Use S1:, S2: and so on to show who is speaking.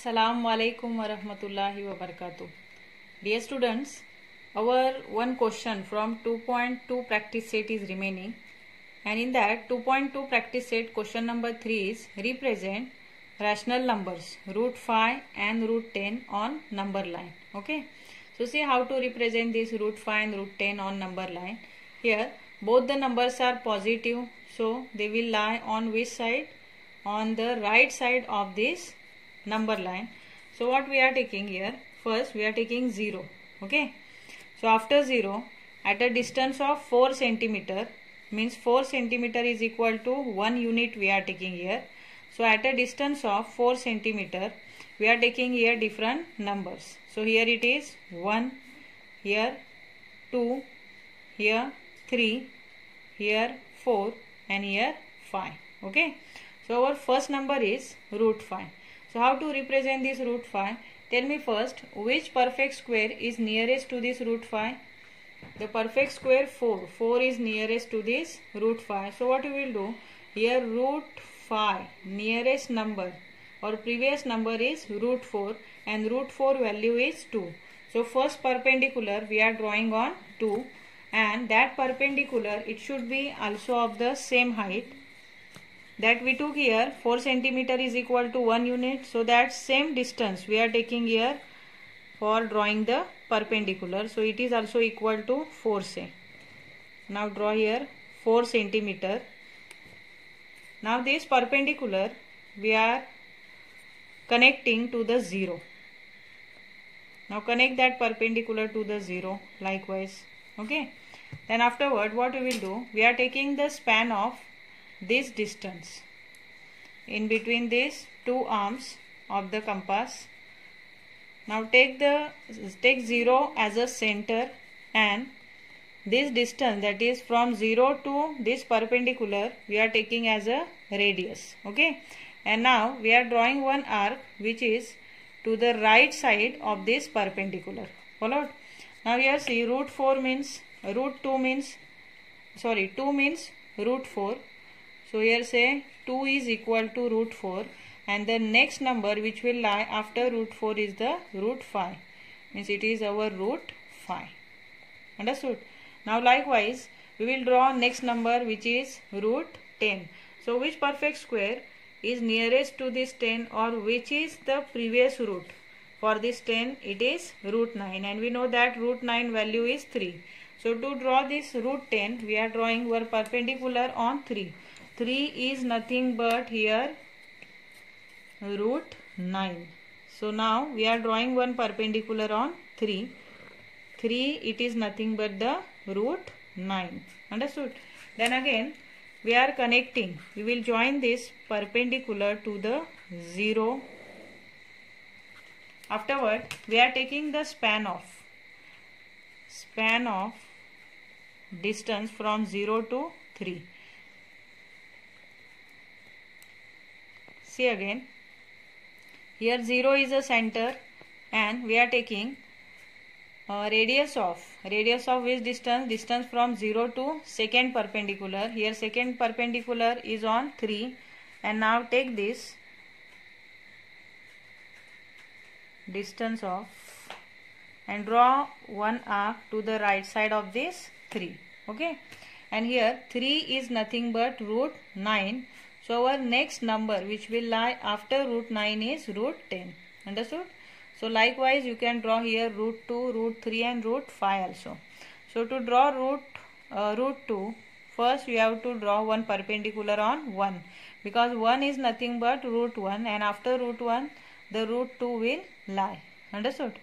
S1: Assalamu alaikum wa rahmatullahi wa barakatuh. Dear students, our one question from 2.2 practice set is remaining and in that 2.2 practice set question number 3 is represent rational numbers root 5 and root 10 on number line. Okay. So see how to represent this root 5 and root 10 on number line. Here both the numbers are positive so they will lie on which side? On the right side of this number line. So what we are taking here? First we are taking 0 okay? So after 0 at a distance of 4 centimeter means 4 centimeter is equal to 1 unit we are taking here. So at a distance of 4 centimeter we are taking here different numbers. So here it is 1 here 2 here 3 here 4 and here 5 okay? So our first number is root 5 so how to represent this root 5? Tell me first which perfect square is nearest to this root 5? The perfect square 4. 4 is nearest to this root 5. So what you will do? Here root 5 nearest number or previous number is root 4 and root 4 value is 2. So first perpendicular we are drawing on 2 and that perpendicular it should be also of the same height that we took here 4 centimeter is equal to 1 unit. So that same distance we are taking here for drawing the perpendicular. So it is also equal to 4 say. Now draw here 4 centimeter. Now this perpendicular we are connecting to the 0 now connect that perpendicular to the 0 likewise. Okay? Then afterward what we will do we are taking the span of this distance. In between these two arms of the compass now take the take 0 as a center and this distance that is from 0 to this perpendicular we are taking as a radius okay? And now we are drawing one arc which is to the right side of this perpendicular followed now here see root 4 means root 2 means sorry 2 means root 4 so here say 2 is equal to root 4 and the next number which will lie after root 4 is the root 5. Means it is our root 5. Understood? Now likewise we will draw next number which is root 10. So which perfect square is nearest to this 10 or which is the previous root? For this 10 it is root 9 and we know that root 9 value is 3. So to draw this root 10 we are drawing our perpendicular on 3. 3 is nothing but here root 9. So now we are drawing one perpendicular on 3. 3 it is nothing but the root 9. Understood? Then again we are connecting. We will join this perpendicular to the 0. Afterward we are taking the span of span of distance from 0 to 3. See again. Here 0 is a center and we are taking uh, radius of radius of which distance? Distance from 0 to second perpendicular. Here second perpendicular is on 3 and now take this distance of and draw one arc to the right side of this 3 okay? And here 3 is nothing but root 9 so our next number which will lie after root 9 is root 10. Understood? So likewise you can draw here root 2, root 3 and root 5 also. So to draw root, uh, root 2, first we have to draw one perpendicular on 1 because 1 is nothing but root 1 and after root 1 the root 2 will lie. Understood?